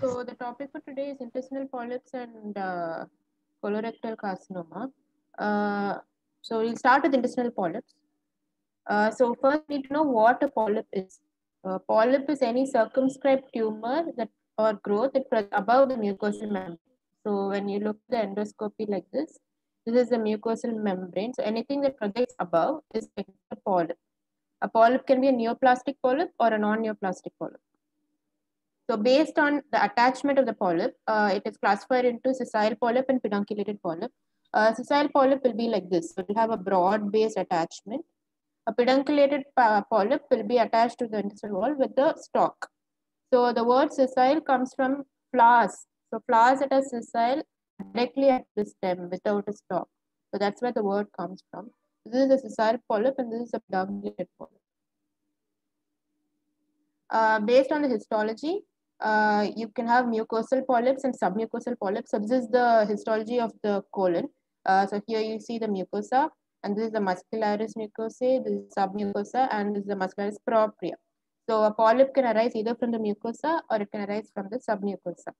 So the topic for today is intestinal polyps and uh, colorectal carcinoma. Uh, so we'll start with intestinal polyps. Uh, so first, we need to know what a polyp is. Uh, polyp is any circumscribed tumor that or growth that above the mucosal membrane. So when you look at the endoscopy like this, this is the mucosal membrane. So anything that projects above is a polyp. A polyp can be a neoplastic polyp or a non-neoplastic polyp. So based on the attachment of the polyp, uh, it is classified into sessile polyp and pedunculated polyp. Uh, sessile polyp will be like this. It will have a broad-based attachment. A pedunculated polyp will be attached to the intestinal wall with the stalk. So the word sessile comes from flowers. So flowers that are sessile directly at the stem without a stalk. So that's where the word comes from. This is a sessile polyp and this is a pedunculated polyp. Uh, based on the histology, uh, you can have mucosal polyps and submucosal polyps. So this is the histology of the colon. Uh, so here you see the mucosa, and this is the muscularis mucosae, this is submucosa, and this is the muscularis propria. So a polyp can arise either from the mucosa or it can arise from the submucosa.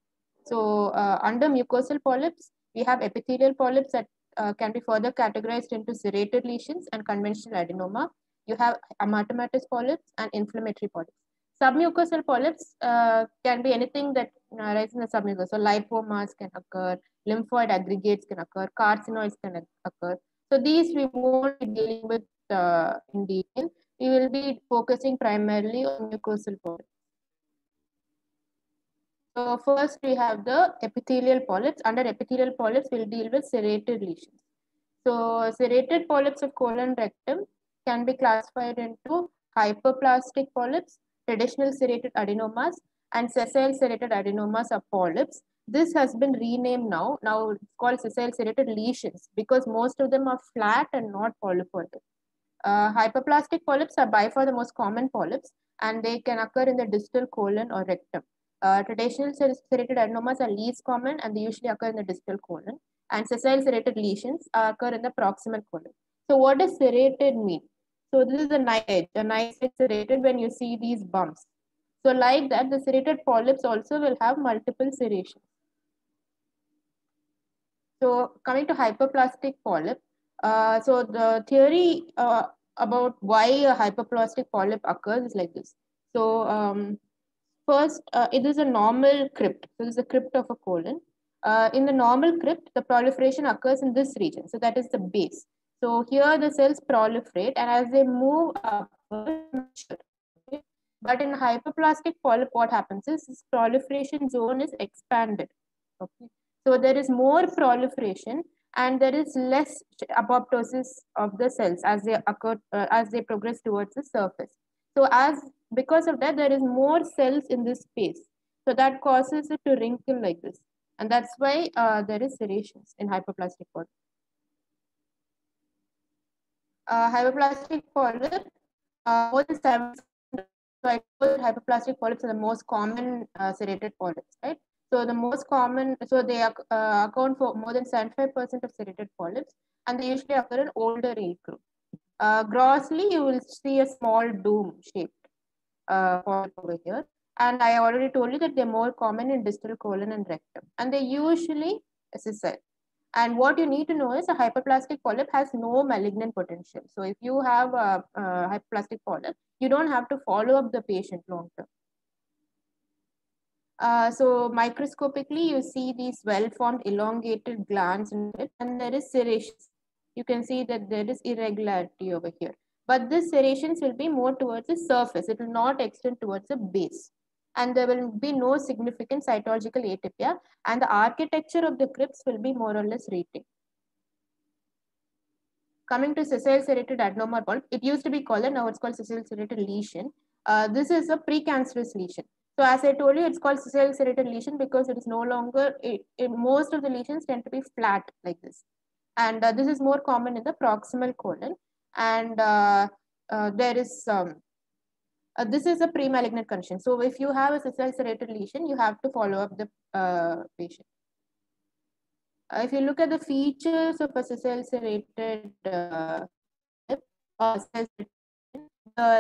So uh, under mucosal polyps, we have epithelial polyps that uh, can be further categorized into serrated lesions and conventional adenoma. You have hamartomatous polyps and inflammatory polyps. Submucosal polyps uh, can be anything that arises in the submucosa. So lipomas can occur, lymphoid aggregates can occur, carcinoids can occur. So these we won't be dealing with uh, in detail. We will be focusing primarily on mucosal polyps. So first we have the epithelial polyps. Under epithelial polyps, we'll deal with serrated lesions. So serrated polyps of colon rectum can be classified into hyperplastic polyps, traditional serrated adenomas, and sessile serrated adenomas are polyps. This has been renamed now. Now it's called sessile serrated lesions because most of them are flat and not polypoidal. Uh, hyperplastic polyps are by far the most common polyps and they can occur in the distal colon or rectum. Uh, traditional serrated adenomas are least common and they usually occur in the distal colon. And sessile serrated lesions occur in the proximal colon. So what does serrated mean? So this is a nice edge. A is serrated when you see these bumps. So like that, the serrated polyps also will have multiple serrations. So coming to hyperplastic polyp, uh, so the theory uh, about why a hyperplastic polyp occurs is like this. So um, first, uh, it is a normal crypt. So this is a crypt of a colon. Uh, in the normal crypt, the proliferation occurs in this region. So that is the base. So here the cells proliferate and as they move upward, but in hyperplastic polyp, what happens is this proliferation zone is expanded. Okay. So there is more proliferation and there is less apoptosis of the cells as they occur uh, as they progress towards the surface. So as because of that, there is more cells in this space. So that causes it to wrinkle like this. And that's why uh, there is serrations in hyperplastic polyp. Uh, hyperplastic polyp, uh, more than seven, I hyperplastic polyps are the most common uh, serrated polyps, right? So the most common, so they uh, account for more than 75% of serrated polyps, and they usually occur in older age group. Uh, grossly, you will see a small dome shaped uh, polyp over here. And I already told you that they're more common in distal colon and rectum, and they usually sessile. And what you need to know is a hyperplastic polyp has no malignant potential. So if you have a, a hyperplastic polyp, you don't have to follow up the patient long term. Uh, so microscopically, you see these well-formed elongated glands in it, and there is serrations. You can see that there is irregularity over here. But this serrations will be more towards the surface. It will not extend towards the base. And there will be no significant cytological atypia. And the architecture of the crypts will be more or less rating. Coming to sessile serrated adenoma it used to be called, now it's called sessile serrated lesion. Uh, this is a precancerous lesion. So as I told you, it's called sessile serrated lesion because it is no longer, it, it, most of the lesions tend to be flat like this. And uh, this is more common in the proximal colon. And uh, uh, there is, um, uh, this is a pre-malignant condition. So if you have a serrated lesion, you have to follow up the uh, patient. Uh, if you look at the features of a serrated uh, uh,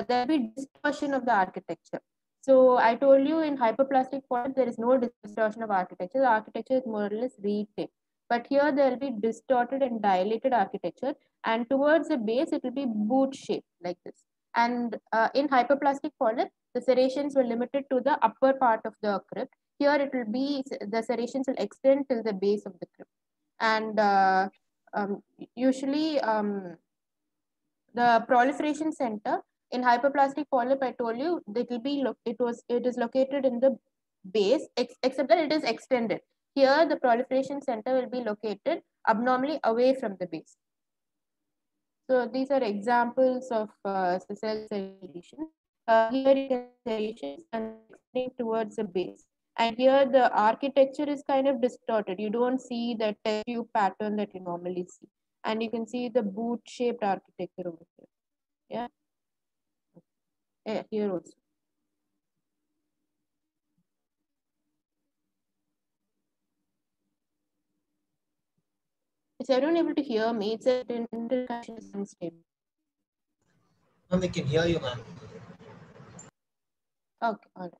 there will be distortion of the architecture. So I told you in hyperplastic polyps, there is no distortion of architecture. The architecture is more or less retained. But here there will be distorted and dilated architecture and towards the base, it will be boot shaped like this. And uh, in hyperplastic polyp, the serrations were limited to the upper part of the crypt. Here it will be, the serrations will extend till the base of the crypt. And uh, um, usually um, the proliferation center in hyperplastic polyp, I told you it will be, it was, it is located in the base, ex except that it is extended. Here, the proliferation center will be located abnormally away from the base. So these are examples of uh, cell serration. Uh, here serrations and extending towards the base. And here the architecture is kind of distorted. You don't see the tube pattern that you normally see. And you can see the boot-shaped architecture over here. Yeah. yeah here also. Is everyone able to hear me? It's an is unstable. Ma'am, we can hear you, ma'am. Okay, all right.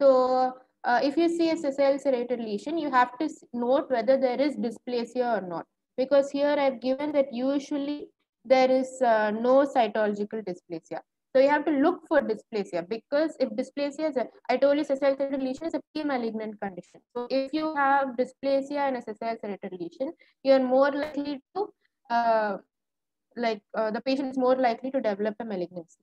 So uh, if you see a sessile serrated lesion, you have to note whether there is dysplasia or not. Because here I've given that usually there is uh, no cytological dysplasia. So you have to look for dysplasia because if dysplasia is, a, I told you sessile serrated lesion is a pre-malignant condition. So if you have dysplasia in a sessile serrated lesion, you are more likely to, uh, like uh, the patient is more likely to develop a malignancy.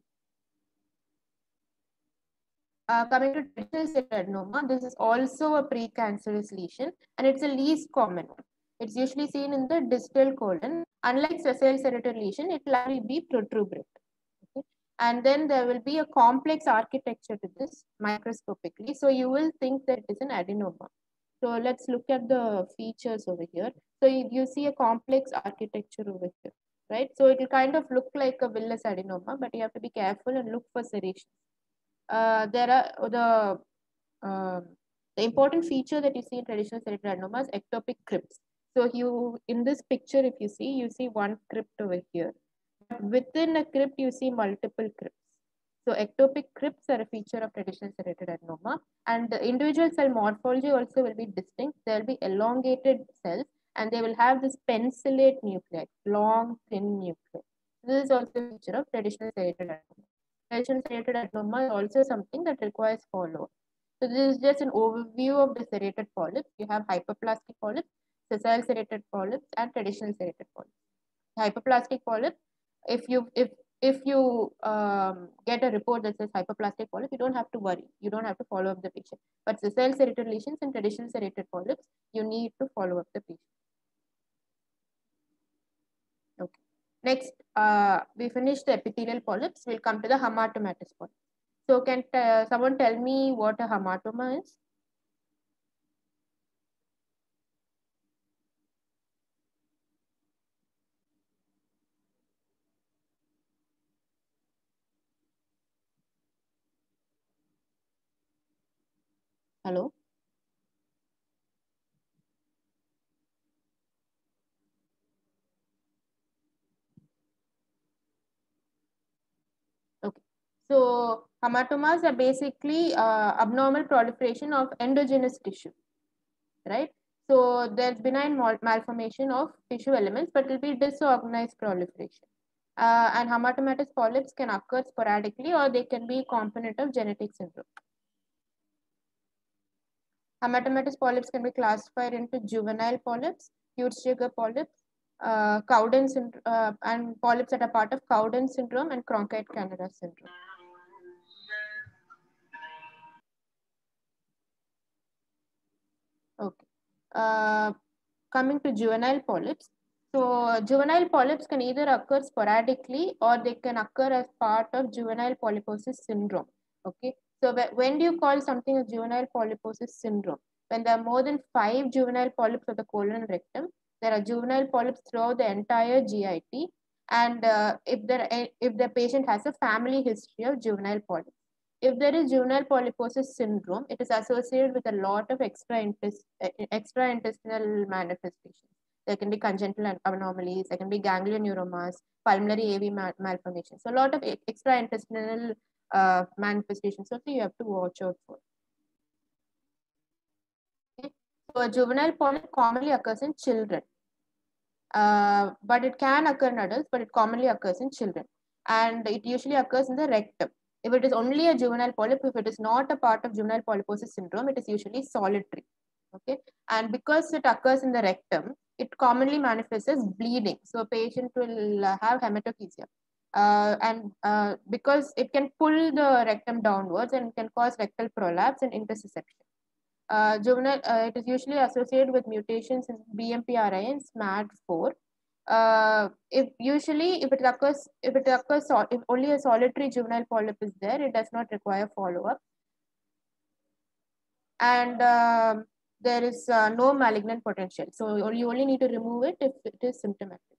Uh, coming to traditional adenoma, this is also a precancerous lesion and it's the least common one. It's usually seen in the distal colon. Unlike sessile serrated lesion, it will be protuberant. And then there will be a complex architecture to this microscopically. So you will think that it is an adenoma. So let's look at the features over here. So you, see a complex architecture over here, right? So it will kind of look like a villous adenoma, but you have to be careful and look for serration. Uh, there are the uh, the important feature that you see in traditional serrated adenoma is ectopic crypts. So you in this picture, if you see, you see one crypt over here. Within a crypt, you see multiple crypts. So ectopic crypts are a feature of traditional serrated adenoma. And the individual cell morphology also will be distinct. There will be elongated cells and they will have this penicillate nuclei, long, thin nuclei. This is also a feature of traditional serrated adenoma. Traditional serrated adenoma is also something that requires follow-up. So this is just an overview of the serrated polyps. You have hyperplastic polyps, sessile serrated polyps, and traditional serrated polyps. Hyperplastic polyp, if you if if you um, get a report that says hyperplastic polyp, you don't have to worry. You don't have to follow up the patient. But sessile serrated lesions and traditional serrated polyps, you need to follow up the patient. Okay. Next, uh, we finished the epithelial polyps. We'll come to the hamartomatous polyps. So can someone tell me what a hamartoma is? Hello? Okay. So hamartomas are basically uh, abnormal proliferation of endogenous tissue, right? So there's benign mal malformation of tissue elements, but it will be disorganized proliferation. Uh, and hamartomatous polyps can occur sporadically or they can be component of genetic syndrome. Hamartomatous polyps can be classified into juvenile polyps, Peutz-Jeghers polyps, uh, Cowden uh, and polyps that are part of Cowden syndrome and Cronkhite-Canada syndrome. Okay. Uh, coming to juvenile polyps. So juvenile polyps can either occur sporadically or they can occur as part of juvenile polyposis syndrome. Okay. So when do you call something a juvenile polyposis syndrome? When there are more than five juvenile polyps of the colon and rectum, there are juvenile polyps throughout the entire GIT. And uh, if, there, eh, if the patient has a family history of juvenile polyps. If there is juvenile polyposis syndrome, it is associated with a lot of extra, intest eh, eh, extra intestinal manifestations. There can be congenital anomalies, there can be ganglioneuromas, pulmonary AV mal malformations. So a lot of extra intestinal uh, manifestations also you have to watch out for. Okay. So a juvenile polyp commonly occurs in children. Uh, but it can occur in adults, but it commonly occurs in children. And it usually occurs in the rectum. If it is only a juvenile polyp, if it is not a part of juvenile polyposis syndrome, it is usually solitary. Okay. And because it occurs in the rectum, it commonly manifests as bleeding. So a patient will have hematochezia. Uh, and uh, because it can pull the rectum downwards and can cause rectal prolapse and intussusception. Uh, juvenile, uh, it is usually associated with mutations in BMPRI and SMAD4. Uh, if usually if it occurs, if it occurs, if only a solitary juvenile polyp is there, it does not require follow-up. And um, there is uh, no malignant potential. So you only need to remove it if it is symptomatic.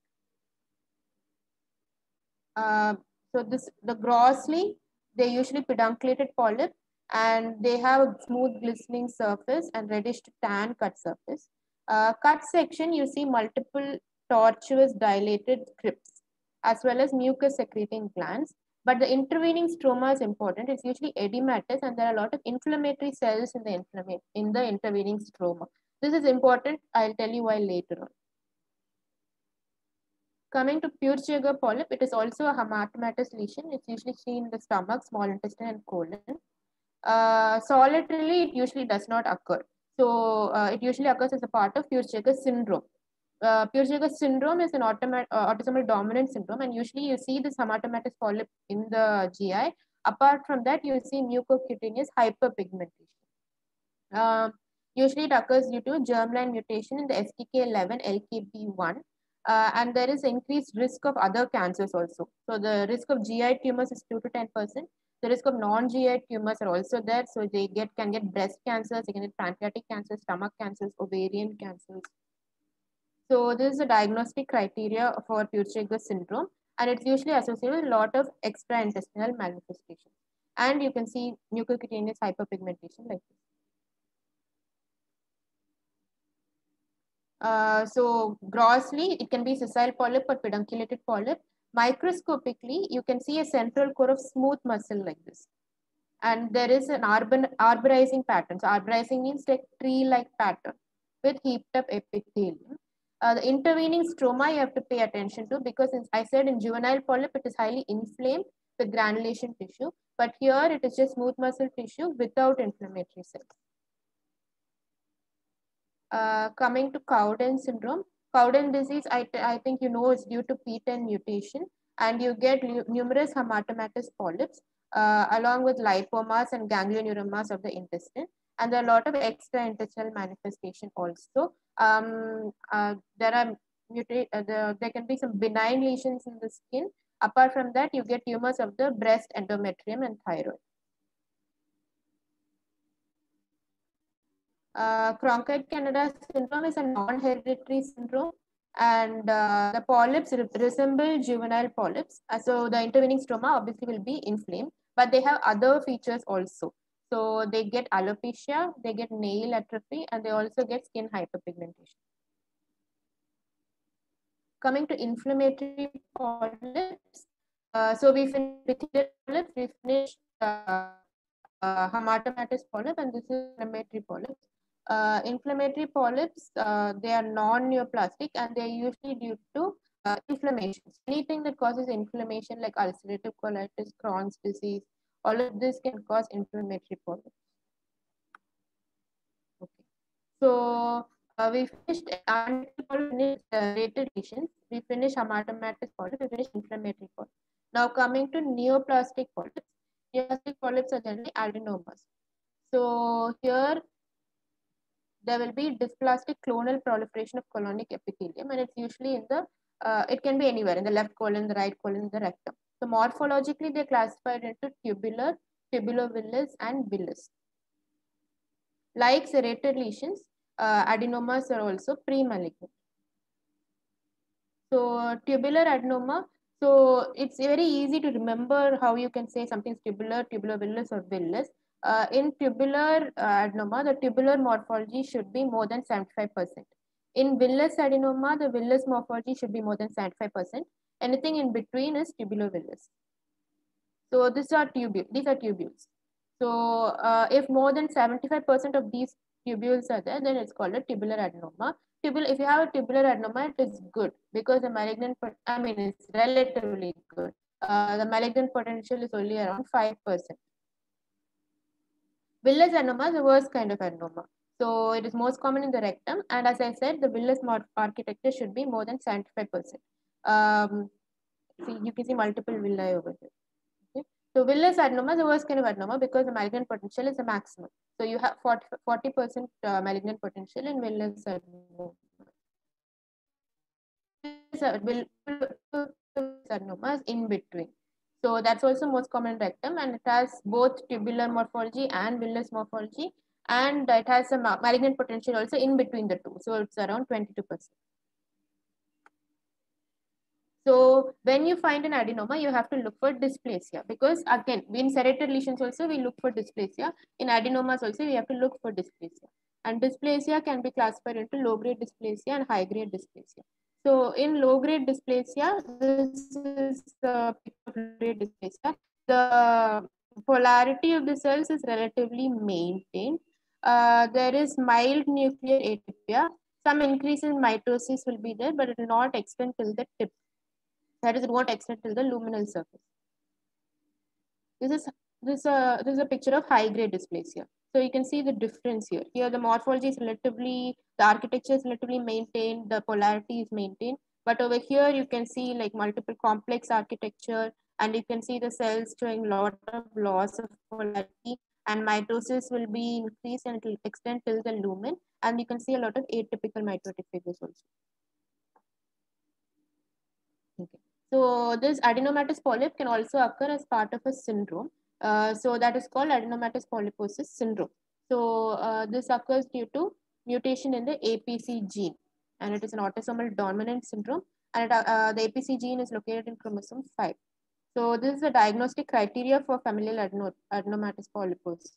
Uh, so this the grossly, they usually pedunculated polyp and they have a smooth glistening surface and reddish tan cut surface. Uh, cut section, you see multiple tortuous dilated crypts as well as mucus secreting glands. But the intervening stroma is important. It's usually edematous and there are a lot of inflammatory cells in the, in the intervening stroma. This is important. I'll tell you why later on. Coming to Peutz-Jeghers polyp, it is also a hamartomatous lesion. It's usually seen in the stomach, small intestine, and colon. Uh, solitarily, it usually does not occur. So uh, it usually occurs as a part of Peutz-Jeghers syndrome. Uh, Peutz-Jeghers syndrome is an uh, autosomal dominant syndrome, and usually you see this hamartomatous polyp in the GI. Apart from that, you see mucocutaneous hyperpigmentation. Um, usually it occurs due to germline mutation in the STK11 LKB1, uh, and there is increased risk of other cancers also. So the risk of GI tumors is 2 to 10 percent the risk of non-GI tumors are also there. So they get can get breast cancers, they can get pancreatic cancers, stomach cancers, ovarian cancers. So this is a diagnostic criteria for Peutz-Jeghers syndrome, and it's usually associated with a lot of extra-intestinal manifestations. And you can see mucocutaneous hyperpigmentation like this. Uh, so grossly, it can be sessile polyp or pedunculated polyp. Microscopically, you can see a central core of smooth muscle like this. And there is an arbor arborizing pattern. So arborizing means like tree-like pattern with heaped up epithelium. Uh, the intervening stroma you have to pay attention to because I said in juvenile polyp, it is highly inflamed with granulation tissue. But here it is just smooth muscle tissue without inflammatory cells. Uh, coming to Cowden syndrome, Cowden disease, I, I think you know is due to PTEN mutation and you get numerous hamartomatous polyps uh, along with lipomas and ganglioneuromas of the intestine. And there are a lot of extra intestinal manifestation also. Um, uh, there are mutate, uh, the, there can be some benign lesions in the skin. Apart from that, you get tumors of the breast, endometrium, and thyroid. Uh, Cronkhite-Canada syndrome is a non-hereditary syndrome and uh, the polyps re resemble juvenile polyps. Uh, so the intervening stroma obviously will be inflamed, but they have other features also. So they get alopecia, they get nail atrophy, and they also get skin hyperpigmentation. Coming to inflammatory polyps, uh, so we finished polyps, we finished uh, uh, polyp, and this is inflammatory polyps uh, inflammatory polyps, uh, they are non-neoplastic and they are usually due to uh, inflammation. Anything that causes inflammation like ulcerative colitis, Crohn's disease, all of this can cause inflammatory polyps. Okay. So uh, we finished rated lesions, we finished hamartomatous polyps, we finished inflammatory polyps. Now coming to neoplastic polyps. Neoplastic polyps are generally adenomas. So here there will be dysplastic clonal proliferation of colonic epithelium and it's usually in the, uh, it can be anywhere in the left colon, the right colon, the rectum. So morphologically, they're classified into tubular, tubulovillous and villous. Like serrated lesions, uh, adenomas are also pre-malignant. So tubular adenoma, so it's very easy to remember how you can say something tubular, tubulovillous or villous uh, in tubular uh, adenoma, the tubular morphology should be more than 75%. In villous adenoma, the villous morphology should be more than 75%. Anything in between is tubulovillous. So these are tubules. These are tubules. So uh, if more than 75% of these tubules are there, then it's called a tubular adenoma. Tubule, if you have a tubular adenoma, it is good because the malignant, I mean, it's relatively good. Uh, the malignant potential is only around 5%. Villous adenoma is the worst kind of adenoma. So it is most common in the rectum. And as I said, the villous architecture should be more than 75%. Um, see, you can see multiple villi over here. So villous adenoma is the worst kind of adenoma because the malignant potential is the maximum. So you have 40, percent uh, malignant potential in villous adenoma. Adenoma is in between. So that's also most common rectum and it has both tubular morphology and villous morphology and it has a malignant potential also in between the two. So it's around 22%. So when you find an adenoma, you have to look for dysplasia because again, in serrated lesions also we look for dysplasia. In adenomas also we have to look for dysplasia. And dysplasia can be classified into low grade dysplasia and high grade dysplasia. So in low grade dysplasia, this is the picture of low grade dysplasia. The polarity of the cells is relatively maintained. Uh, there is mild nuclear atypia. Some increase in mitosis will be there, but it will not extend till the tip. That is, it won't extend till the luminal surface. This is this uh, this is a picture of high grade dysplasia. So you can see the difference here. Here the morphology is relatively, the architecture is relatively maintained, the polarity is maintained. But over here you can see like multiple complex architecture and you can see the cells showing lot of loss of polarity and mitosis will be increased and it will extend till the lumen and you can see a lot of atypical mitotic figures also. Okay. So this adenomatous polyp can also occur as part of a syndrome. Uh, so that is called adenomatous polyposis syndrome. So uh, this occurs due to mutation in the APC gene and it is an autosomal dominant syndrome and it, uh, the APC gene is located in chromosome 5. So this is the diagnostic criteria for familial adeno adenomatous polyposis.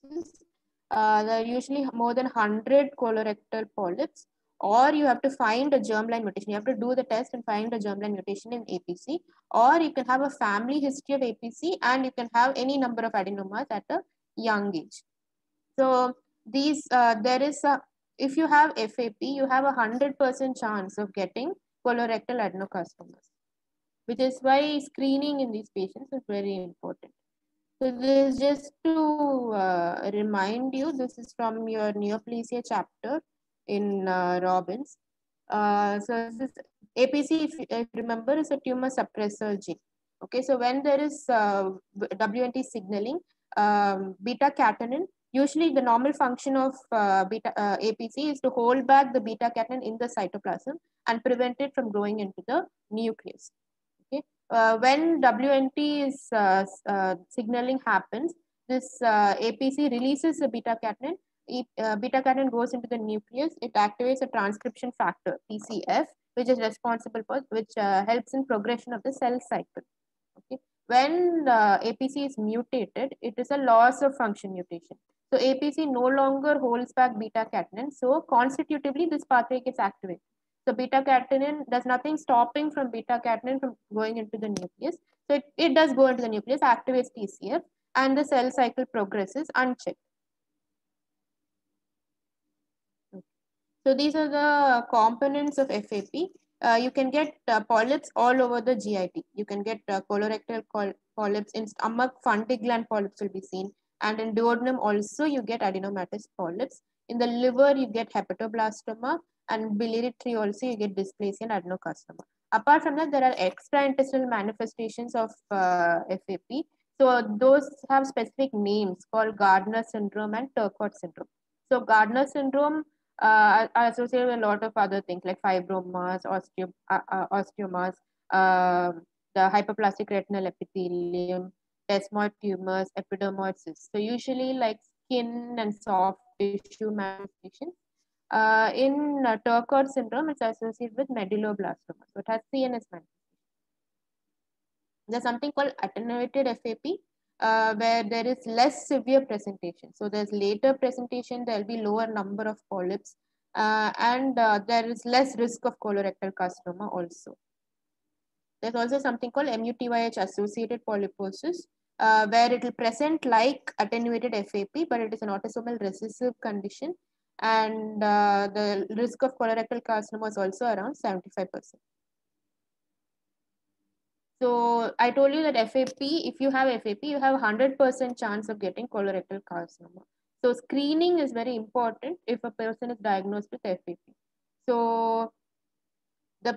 Uh, there are usually more than 100 colorectal polyps or you have to find a germline mutation. You have to do the test and find a germline mutation in APC or you can have a family history of APC and you can have any number of adenomas at a young age. So these, uh, there is a, if you have FAP, you have a 100% chance of getting colorectal adenocarcinomas which is why screening in these patients is very important. So this is just to uh, remind you, this is from your neoplasia chapter in uh, Robbins. Uh, so this APC, if, you remember, is a tumor suppressor gene. Okay, so when there is uh, WNT signaling, um, beta catenin, usually the normal function of uh, beta uh, APC is to hold back the beta catenin in the cytoplasm and prevent it from growing into the nucleus uh, when WNT is uh, uh, signaling happens, this uh, APC releases the beta catenin. Uh, beta catenin goes into the nucleus. It activates a transcription factor TCF, which is responsible for which uh, helps in progression of the cell cycle. Okay, when APC is mutated, it is a loss of function mutation. So APC no longer holds back beta catenin. So constitutively, this pathway gets activated. So beta catenin, there's nothing stopping from beta catenin from going into the nucleus. So it, it does go into the nucleus, activates TCF, and the cell cycle progresses unchecked. So these are the components of FAP. Uh, you can get uh, polyps all over the GIT. You can get uh, colorectal polyps, in stomach fundus gland polyps will be seen. And in duodenum also you get adenomatous polyps. In the liver you get hepatoblastoma and biliary tree also you get dysplasia and adenocarcinoma. Apart from that, there are extraintestinal manifestations of uh, FAP. So those have specific names called Gardner syndrome and Turcot syndrome. So Gardner syndrome uh, are associated with a lot of other things like fibromas, osteo, uh, uh, osteomas, uh, the hyperplastic retinal epithelium, desmoid tumors, epidermoid cysts. So usually like skin and soft tissue manifestations uh, in uh, syndrome, it's associated with medulloblastoma. So it has CNS manifestation. There's something called attenuated FAP, uh, where there is less severe presentation. So there's later presentation, there'll be lower number of polyps, uh, and uh, there is less risk of colorectal carcinoma also. There's also something called MUTYH associated polyposis, uh, where it will present like attenuated FAP, but it is an autosomal recessive condition. And uh, the risk of colorectal carcinoma is also around 75%. So I told you that FAP, if you have FAP, you have 100% chance of getting colorectal carcinoma. So screening is very important if a person is diagnosed with FAP. So the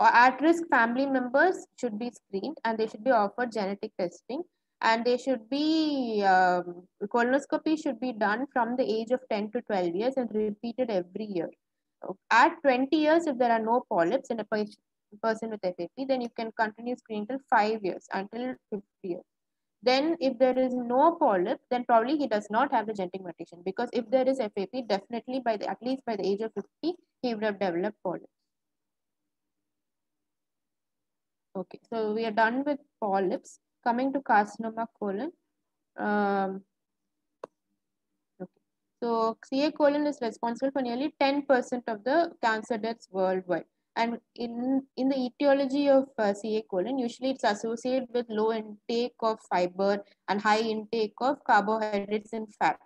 at-risk family members should be screened and they should be offered genetic testing and they should be um, colonoscopy should be done from the age of 10 to 12 years and repeated every year. At 20 years, if there are no polyps in a person with FAP, then you can continue screening till 5 years until 50 years. Then if there is no polyp, then probably he does not have the genetic mutation because if there is FAP, definitely by the at least by the age of 50, he would have developed polyps. Okay, so we are done with polyps. Coming to carcinoma colon. Um, okay. So CA colon is responsible for nearly 10% of the cancer deaths worldwide. And in, in the etiology of uh, CA colon, usually it's associated with low intake of fiber and high intake of carbohydrates and fat.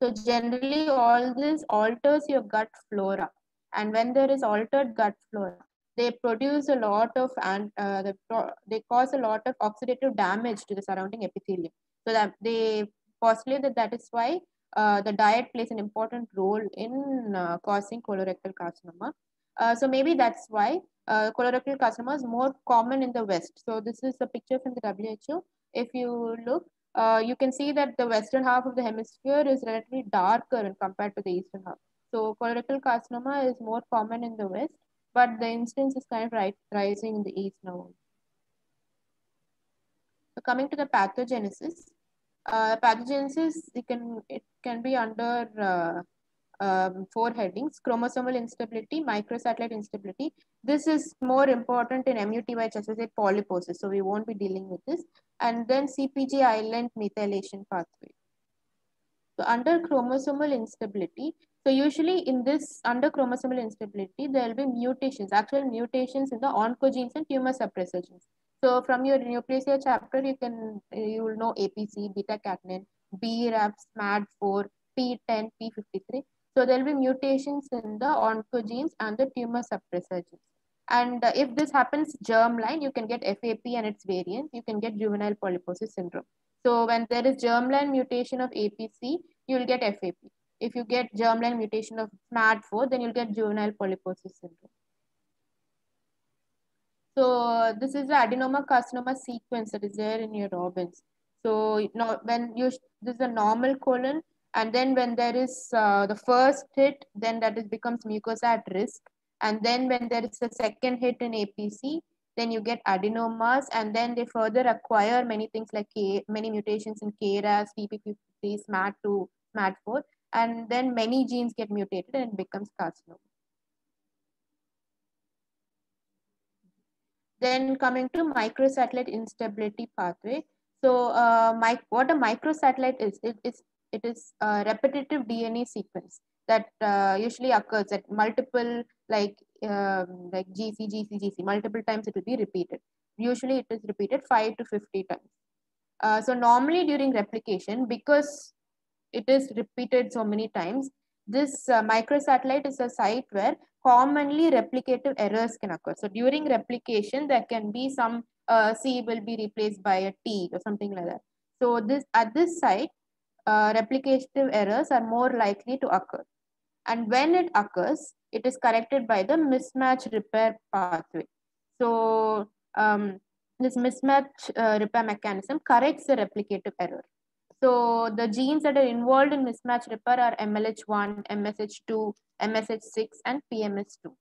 So generally all this alters your gut flora. And when there is altered gut flora, they produce a lot of and uh, the, they cause a lot of oxidative damage to the surrounding epithelium so that they postulate that that is why uh, the diet plays an important role in uh, causing colorectal carcinoma uh, so maybe that's why uh, colorectal carcinoma is more common in the west. So this is a picture from the who if you look uh, you can see that the western half of the hemisphere is relatively darker compared to the eastern half. So colorectal carcinoma is more common in the west but the incidence is kind of right, rising in the east now. So coming to the pathogenesis, uh, pathogenesis it can it can be under uh, um, four headings: chromosomal instability, microsatellite instability. This is more important in MUTY associated polyposis, so we won't be dealing with this. And then CPG island methylation pathway. So under chromosomal instability, so usually in this under chromosomal instability, there will be mutations, actual mutations in the oncogenes and tumor suppressor genes. So from your neoplasia chapter, you can you will know APC, beta catenin, BRAF, SMAD4, PTEN, P53. So there will be mutations in the oncogenes and the tumor suppressor genes. And uh, if this happens germline, you can get FAP and its variants. You can get juvenile polyposis syndrome. So when there is germline mutation of APC, you will get FAP. If you get germline mutation of SMAD4, then you'll get juvenile polyposis syndrome. So this is the adenoma carcinoma sequence that is there in your Robbins. So know, when you this is a normal colon, and then when there is uh, the first hit, then that is becomes mucosa at risk, and then when there is a second hit in APC, then you get adenomas, and then they further acquire many things like K, many mutations in KRAS, TP53, SMAD2, SMAD4, and then many genes get mutated and it becomes carcinoma. Then coming to microsatellite instability pathway. So uh, my, what a microsatellite is, it is, it is a repetitive DNA sequence that uh, usually occurs at multiple like um, like GC, GC, GC, multiple times it will be repeated. Usually it is repeated 5 to 50 times. Uh, so normally during replication, because it is repeated so many times. This uh, microsatellite is a site where commonly replicative errors can occur. So during replication, there can be some uh, C will be replaced by a T or something like that. So this at this site, uh, replicative errors are more likely to occur. And when it occurs, it is corrected by the mismatch repair pathway. So um, this mismatch uh, repair mechanism corrects the replicative error. So the genes that are involved in mismatch repair are MLH1, MSH2, MSH6, and PMS2.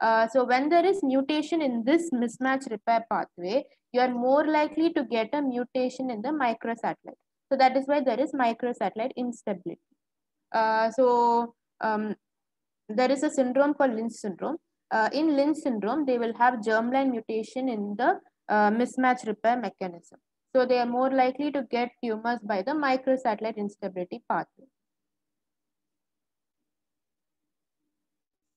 Uh, so when there is mutation in this mismatch repair pathway, you are more likely to get a mutation in the microsatellite. So that is why there is microsatellite instability. Uh, so um, there is a syndrome called Lynch syndrome. Uh, in Lynch syndrome, they will have germline mutation in the uh, mismatch repair mechanism. So they are more likely to get tumors by the microsatellite instability pathway.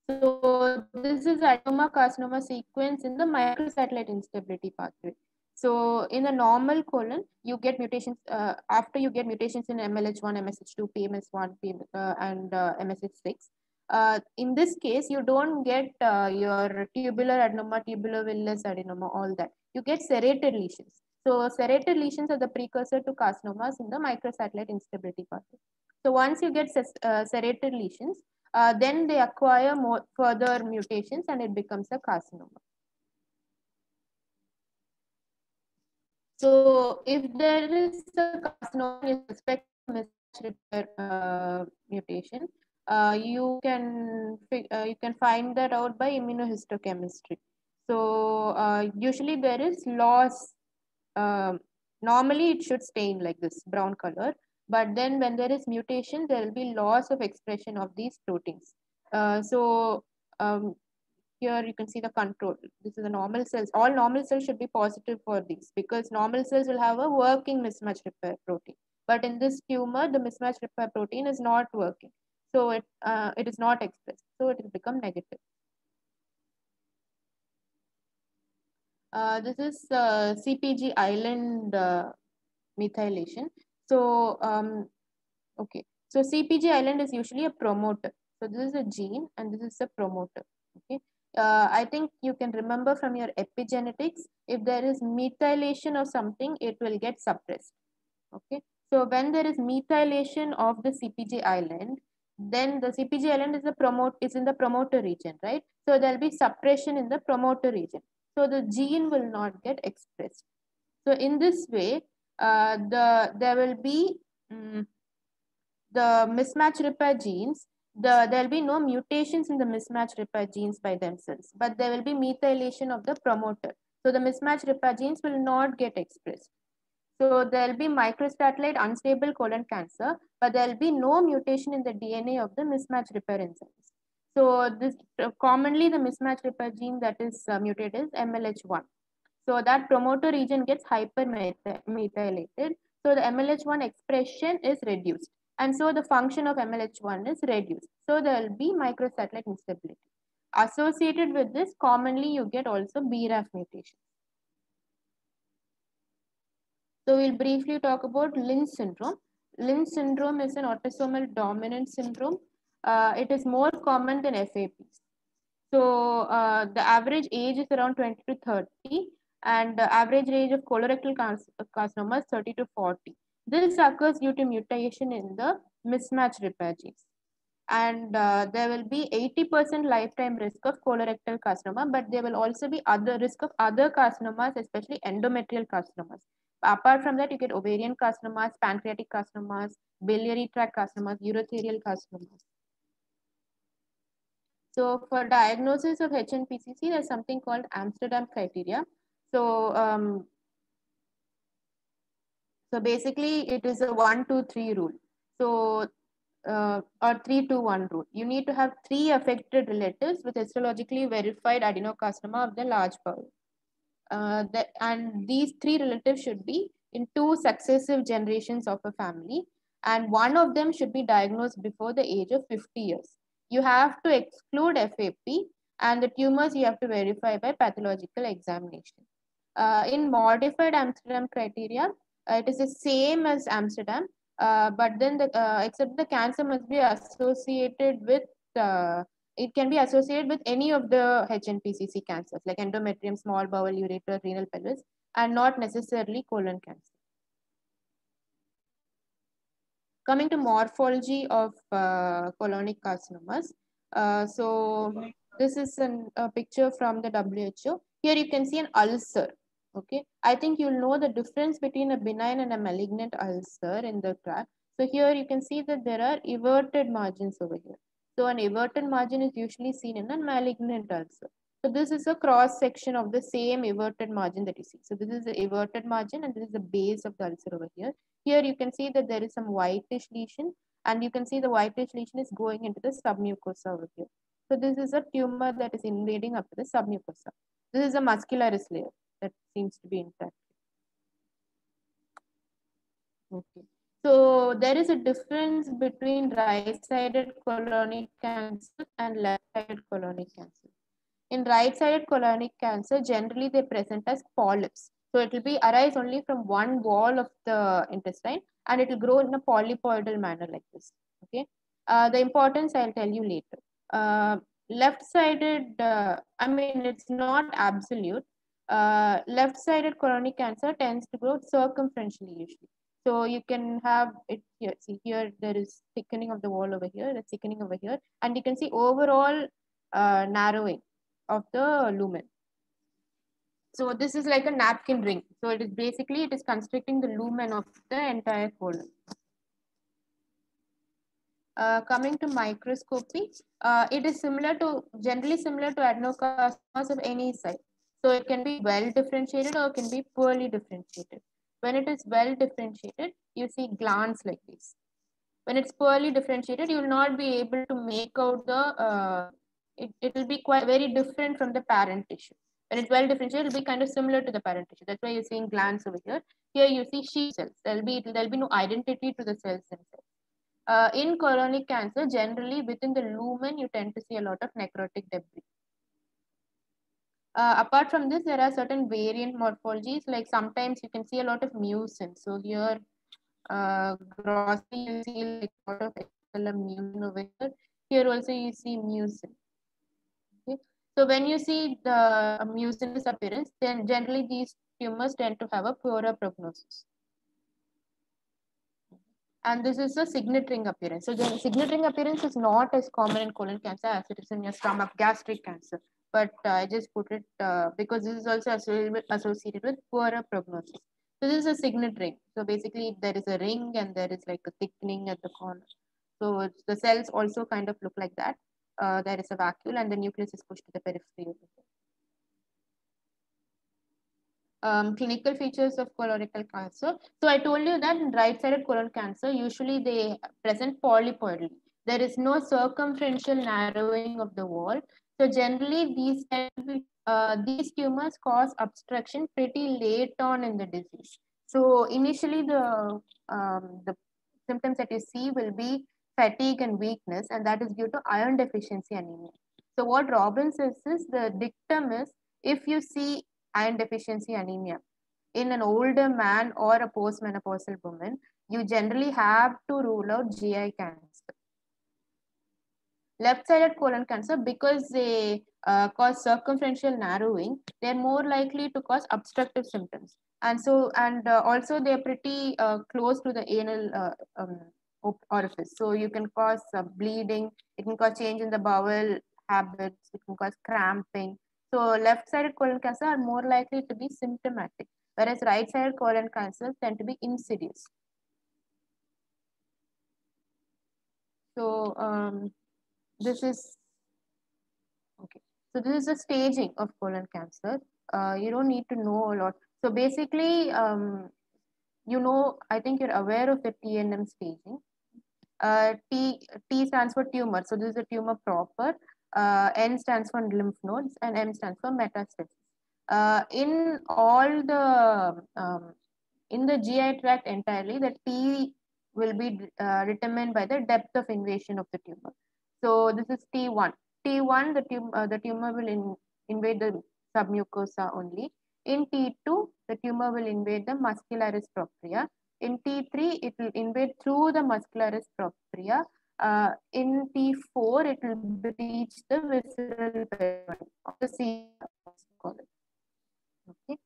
So this is adenoma carcinoma sequence in the microsatellite instability pathway. So in a normal colon, you get mutations uh, after you get mutations in MLH1, MSH2, PMS1, PM, uh, and uh, MSH6. Uh, in this case, you don't get uh, your tubular adenoma, tubular villous adenoma, all that. You get serrated lesions. So serrated lesions are the precursor to carcinomas in the microsatellite instability pathway. So once you get uh, serrated lesions, uh, then they acquire more further mutations and it becomes a carcinoma. So if there is a carcinoma, you suspect repair uh, mutation, uh, you can uh, you can find that out by immunohistochemistry. So uh, usually there is loss. Um, normally it should stain like this brown color, but then when there is mutation, there will be loss of expression of these proteins. Uh, so um, here you can see the control. This is the normal cells. All normal cells should be positive for these because normal cells will have a working mismatch repair protein. But in this tumor, the mismatch repair protein is not working. So it, uh, it is not expressed. So it will become negative. Uh, this is uh, CPG island uh, methylation. So, um, okay. So CPG island is usually a promoter. So this is a gene and this is a promoter. Okay. Uh, I think you can remember from your epigenetics, if there is methylation of something, it will get suppressed. Okay. So when there is methylation of the CPG island, then the CPG island is the promote is in the promoter region, right? So there'll be suppression in the promoter region. So the gene will not get expressed. So in this way, uh, the there will be um, the mismatch repair genes. The there will be no mutations in the mismatch repair genes by themselves, but there will be methylation of the promoter. So the mismatch repair genes will not get expressed. So there'll be microsatellite unstable colon cancer, but there'll be no mutation in the DNA of the mismatch repair enzymes. So this uh, commonly the mismatch repair gene that is uh, mutated is MLH1. So that promoter region gets hypermethylated. So the MLH1 expression is reduced. And so the function of MLH1 is reduced. So there will be microsatellite instability. Associated with this, commonly you get also BRAF mutation. So we'll briefly talk about Lynch syndrome. Lynch syndrome is an autosomal dominant syndrome. Uh, it is more common than FAPs. So uh, the average age is around 20 to 30 and the average age of colorectal carcinoma is 30 to 40. This occurs due to mutation in the mismatch repair genes. And uh, there will be 80% lifetime risk of colorectal carcinoma, but there will also be other risk of other carcinomas, especially endometrial carcinomas. Apart from that, you get ovarian carcinomas, pancreatic carcinomas, biliary tract carcinomas, urothelial carcinomas. So for diagnosis of HNPCC, there's something called Amsterdam criteria. So, um, so basically it is a one, two, three rule. So, uh, or three, two, one rule. You need to have three affected relatives with histologically verified adenocarcinoma of the large bowel. Uh, that, and these three relatives should be in two successive generations of a family and one of them should be diagnosed before the age of 50 years. You have to exclude FAP and the tumors you have to verify by pathological examination. Uh, in modified Amsterdam criteria, it is the same as Amsterdam, uh, but then the, uh, except the cancer must be associated with, uh, it can be associated with any of the HNPCC cancers like endometrium, small bowel, ureter, renal pelvis, and not necessarily colon cancer. Coming to morphology of uh, colonic carcinomas. so this is an, a picture from the WHO. Here you can see an ulcer Okay, I think you'll know the difference between a benign and a malignant ulcer in the graph. So here you can see that there are everted margins over here. So an everted margin is usually seen in a malignant ulcer. So this is a cross section of the same everted margin that you see. So this is the everted margin and this is the base of the ulcer over here. Here you can see that there is some whitish lesion and you can see the whitish lesion is going into the submucosa over here. So this is a tumor that is invading up to the submucosa. This is a muscularis layer that seems to be intact. Okay. So there is a difference between right-sided colonic cancer and left-sided colonic cancer. In right-sided colonic cancer, generally they present as polyps. So it will be arise only from one wall of the intestine and it will grow in a polypoidal manner like this. Okay. Uh, the importance I'll tell you later. Uh, left-sided, uh, I mean, it's not absolute. Uh, left-sided coronary cancer tends to grow circumferentially usually. So you can have it here. See here, there is thickening of the wall over here, the thickening over here, and you can see overall uh, narrowing of the lumen. So this is like a napkin ring. So it is basically, it is constricting the lumen of the entire colon. Uh, coming to microscopy, uh, it is similar to, generally similar to adenocarcinomas of any size. So it can be well differentiated or can be poorly differentiated. When it is well differentiated, you see glands like this. When it's poorly differentiated, you will not be able to make out the, uh, it, it will be quite very different from the parent tissue. When it's well differentiated, it will be kind of similar to the parent tissue. That's why you're seeing glands over here. Here you see sheath cells. There'll be, there'll be no identity to the cells themselves. Uh, in colonic cancer, generally within the lumen, you tend to see a lot of necrotic debris. Uh, apart from this, there are certain variant morphologies, like sometimes you can see a lot of mucin. So here, uh, grossly you see like a lot of mucin over here. Here also you see mucin. Okay. So when you see the mucinous appearance, then generally these tumors tend to have a poorer prognosis and this is a signet ring appearance. So the signet ring appearance is not as common in colon cancer as it is in your stomach gastric cancer. But I just put it uh, because this is also associated with poorer prognosis. So this is a signet ring. So basically there is a ring and there is like a thickening at the corner. So the cells also kind of look like that. Uh, there is a vacuole and the nucleus is pushed to the periphery um, clinical features of colorectal cancer. So I told you that right-sided colon cancer, usually they present polypoidally. There is no circumferential narrowing of the wall. So generally these uh, these tumors cause obstruction pretty late on in the disease. So initially the um, the symptoms that you see will be fatigue and weakness, and that is due to iron deficiency anemia. So what Robbins says is the dictum is if you see iron deficiency anemia. In an older man or a postmenopausal woman, you generally have to rule out GI cancer. Left-sided colon cancer, because they uh, cause circumferential narrowing, they're more likely to cause obstructive symptoms. And so, and uh, also they're pretty uh, close to the anal uh, um, orifice. So you can cause uh, bleeding, it can cause change in the bowel habits, it can cause cramping, so left-sided colon cancer are more likely to be symptomatic, whereas right-sided colon cancers tend to be insidious. So um, this is, okay. So this is the staging of colon cancer. Uh, you don't need to know a lot. So basically, um, you know, I think you're aware of the TNM staging. Uh, T, T stands for tumor. So this is a tumor proper uh, N stands for lymph nodes and M stands for metastasis. Uh, in all the, um, in the GI tract entirely, the T will be uh, determined by the depth of invasion of the tumor. So this is T1. T1, the, tum uh, the tumor will in invade the submucosa only. In T2, the tumor will invade the muscularis propria. In T3, it will invade through the muscularis propria uh, in T4, it will reach the visceral period of the. Okay.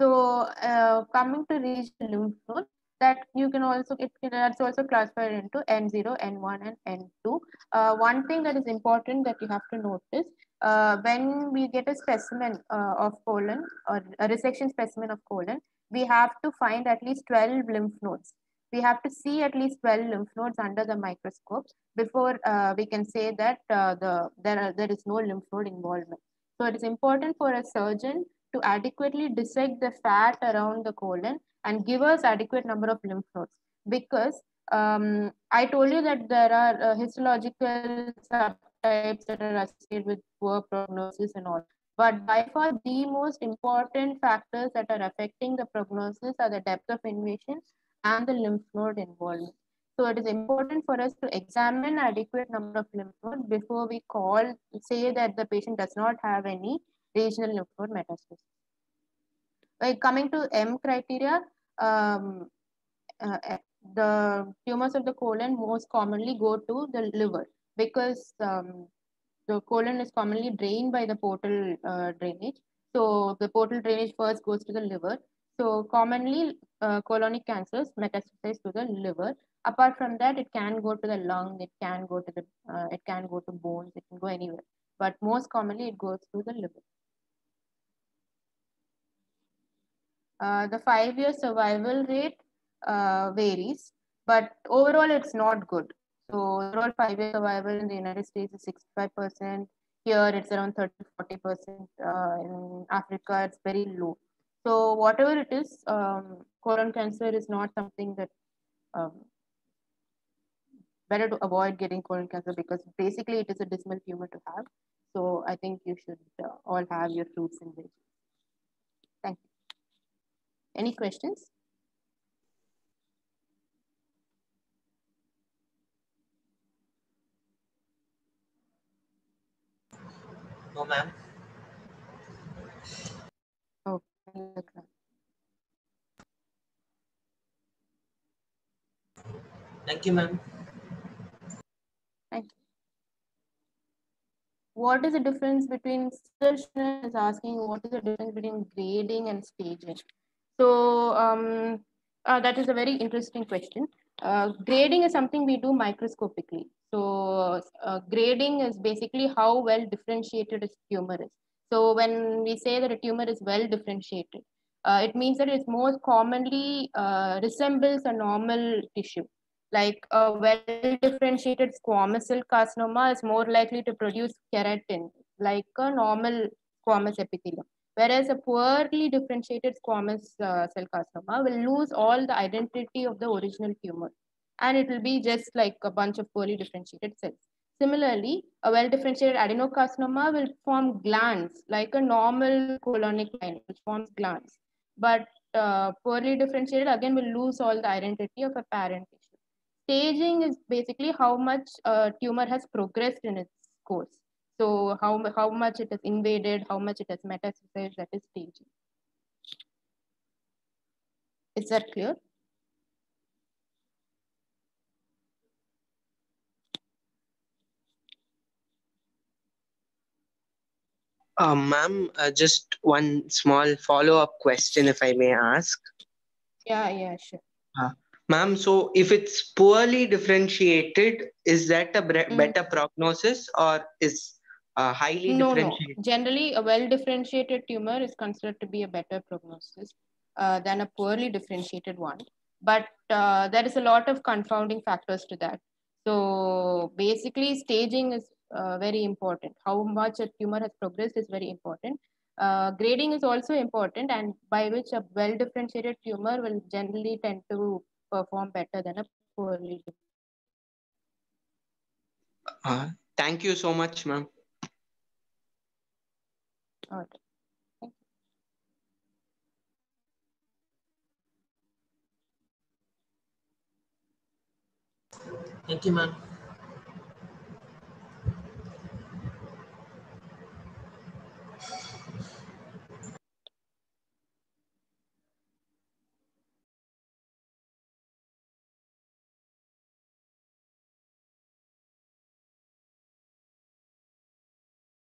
So uh, coming to reach the lymph node, that you can also it can that's also classified into N0, N1, and N2. Uh, one thing that is important that you have to notice uh, when we get a specimen uh, of colon or a resection specimen of colon, we have to find at least 12 lymph nodes we have to see at least 12 lymph nodes under the microscope before uh, we can say that uh, the there, are, there is no lymph node involvement. So it is important for a surgeon to adequately dissect the fat around the colon and give us adequate number of lymph nodes because um, I told you that there are uh, histological subtypes that are associated with poor prognosis and all. But by far the most important factors that are affecting the prognosis are the depth of invasion and the lymph node involvement. So it is important for us to examine adequate number of lymph nodes before we call, say that the patient does not have any regional lymph node metastasis. Like coming to M criteria, um, uh, the tumors of the colon most commonly go to the liver because um, the colon is commonly drained by the portal uh, drainage. So the portal drainage first goes to the liver. So commonly uh, colonic cancers metastasize to the liver. Apart from that, it can go to the lung, it can go to the, uh, it can go to bones, it can go anywhere. But most commonly it goes to the liver. Uh, the five-year survival rate uh, varies, but overall it's not good. So overall five-year survival in the United States is 65%. Here it's around 30, 40%. Uh, in Africa, it's very low. So whatever it is, um, colon cancer is not something that um, better to avoid getting colon cancer because basically it is a dismal tumor to have. So I think you should uh, all have your fruits and veggies. Any questions? No, ma'am. Okay. Thank you, ma'am. Thank you. What is the difference between is asking what is the difference between grading and staging? So um, uh, that is a very interesting question. Uh, grading is something we do microscopically. So uh, grading is basically how well differentiated a tumor is. So when we say that a tumor is well differentiated, uh, it means that it most commonly uh, resembles a normal tissue like a well differentiated squamous cell carcinoma is more likely to produce keratin like a normal squamous epithelium whereas a poorly differentiated squamous uh, cell carcinoma will lose all the identity of the original tumor. And it will be just like a bunch of poorly differentiated cells. Similarly a well differentiated adenocarcinoma will form glands like a normal colonic line which forms glands. But uh, poorly differentiated again will lose all the identity of a parent tissue. Staging is basically how much a tumor has progressed in its course. So how, how much it has invaded, how much it has metastasized, that is staging. Is that clear? Uh, ma'am, uh, just one small follow-up question, if I may ask. Yeah, yeah, sure. Ma'am, so if it's poorly differentiated, is that a Mm. better prognosis or is uh, highly No, no. Generally, a well differentiated tumor is considered to be a better prognosis uh, than a poorly differentiated one. But uh, there is a lot of confounding factors to that. So basically, staging is uh, very important. How much a tumor has progressed is very important. Uh, grading is also important, and by which a well differentiated tumor will generally tend to perform better than a poorly. Uh, thank you so much, ma'am. Right. Thank you, ma'am.